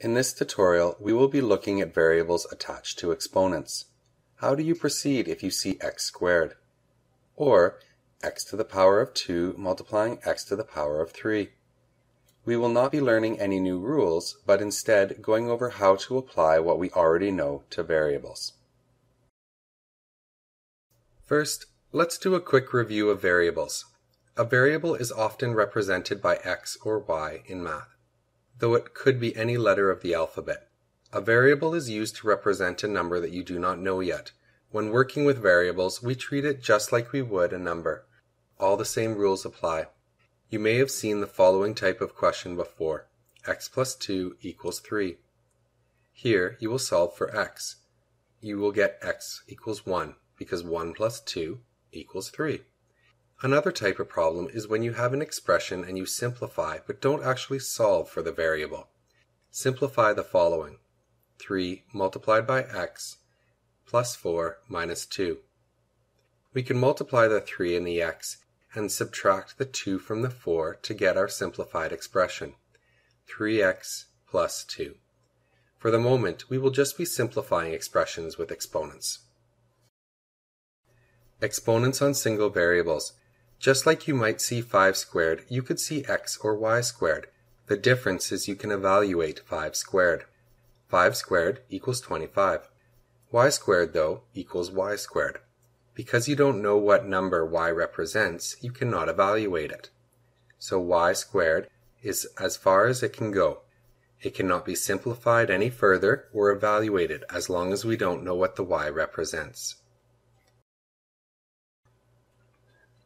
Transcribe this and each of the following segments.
In this tutorial, we will be looking at variables attached to exponents. How do you proceed if you see x squared? Or x to the power of 2 multiplying x to the power of 3. We will not be learning any new rules, but instead going over how to apply what we already know to variables. First, let's do a quick review of variables. A variable is often represented by x or y in math though it could be any letter of the alphabet. A variable is used to represent a number that you do not know yet. When working with variables, we treat it just like we would a number. All the same rules apply. You may have seen the following type of question before. x plus 2 equals 3. Here you will solve for x. You will get x equals 1 because 1 plus 2 equals 3. Another type of problem is when you have an expression and you simplify but don't actually solve for the variable. Simplify the following. 3 multiplied by x plus 4 minus 2. We can multiply the 3 and the x and subtract the 2 from the 4 to get our simplified expression. 3x plus 2. For the moment, we will just be simplifying expressions with exponents. Exponents on single variables. Just like you might see 5 squared, you could see x or y squared. The difference is you can evaluate 5 squared. 5 squared equals 25. y squared, though, equals y squared. Because you don't know what number y represents, you cannot evaluate it. So y squared is as far as it can go. It cannot be simplified any further or evaluated as long as we don't know what the y represents.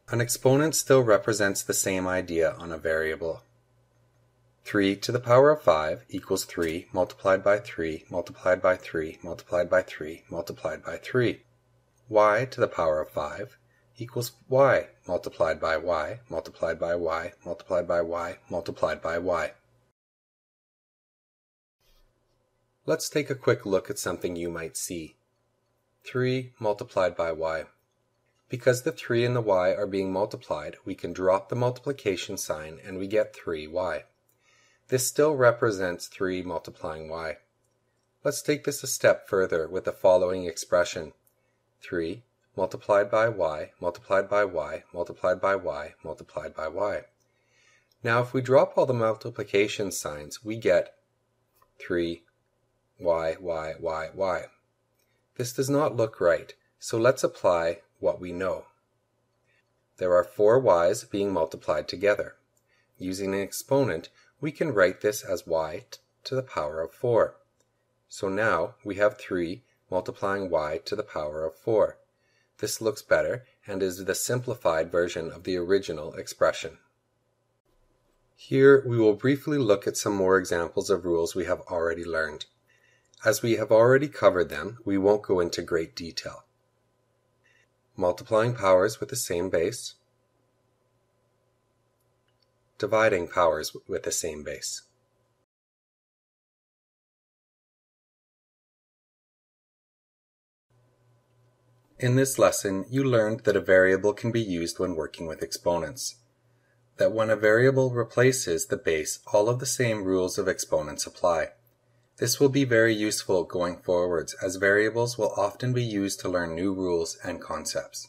An exponent still represents the same idea on a variable. 3 to the power of 5 equals 3 multiplied by 3 multiplied by 3 multiplied by 3 multiplied by 3. y to the power of 5 equals y multiplied by y multiplied by y multiplied by y multiplied by y. Let's take a quick look at something you might see. 3 multiplied by y. Because the 3 and the y are being multiplied, we can drop the multiplication sign and we get 3y. This still represents 3 multiplying y. Let's take this a step further with the following expression. 3 multiplied by y multiplied by y multiplied by y multiplied by y. Now if we drop all the multiplication signs, we get 3 y, y, y, y. This does not look right, so let's apply what we know. There are four y's being multiplied together. Using an exponent, we can write this as y to the power of 4. So now we have 3 multiplying y to the power of 4. This looks better and is the simplified version of the original expression. Here we will briefly look at some more examples of rules we have already learned. As we have already covered them, we won't go into great detail multiplying powers with the same base, dividing powers with the same base. In this lesson, you learned that a variable can be used when working with exponents. That when a variable replaces the base, all of the same rules of exponents apply. This will be very useful going forwards as variables will often be used to learn new rules and concepts.